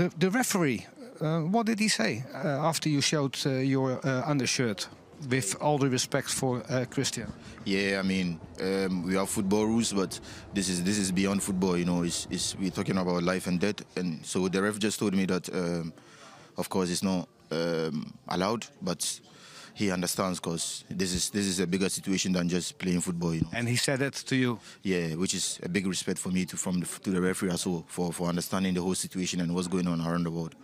the, the referee, uh, what did he say uh, after you showed uh, your uh, undershirt? With all the respect for uh, Christian. Yeah, I mean, um, we have football rules, but this is this is beyond football. You know, it's, it's we're talking about life and death, and so the ref just told me that, um, of course, it's not um, allowed, but he understands because this is this is a bigger situation than just playing football. You know. And he said that to you. Yeah, which is a big respect for me to from the, to the referee as well for for understanding the whole situation and what's going on around the world.